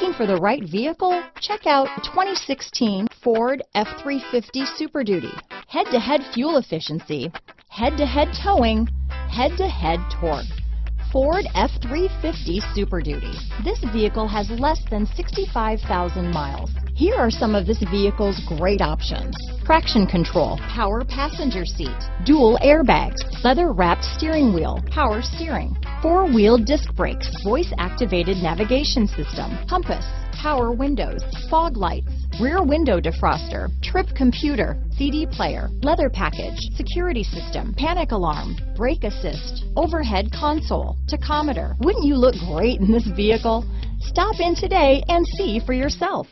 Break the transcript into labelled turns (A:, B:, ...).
A: Looking for the right vehicle? Check out 2016 Ford F-350 Super Duty. Head-to-head fuel efficiency, head-to-head towing, head-to-head torque. Ford F-350 Super Duty. This vehicle has less than 65,000 miles. Here are some of this vehicle's great options. Traction control, power passenger seat, dual airbags, leather wrapped steering wheel, power steering, four wheel disc brakes, voice activated navigation system, compass, power windows, fog lights, rear window defroster, trip computer, CD player, leather package, security system, panic alarm, brake assist, overhead console, tachometer. Wouldn't you look great in this vehicle? Stop in today and see for yourself.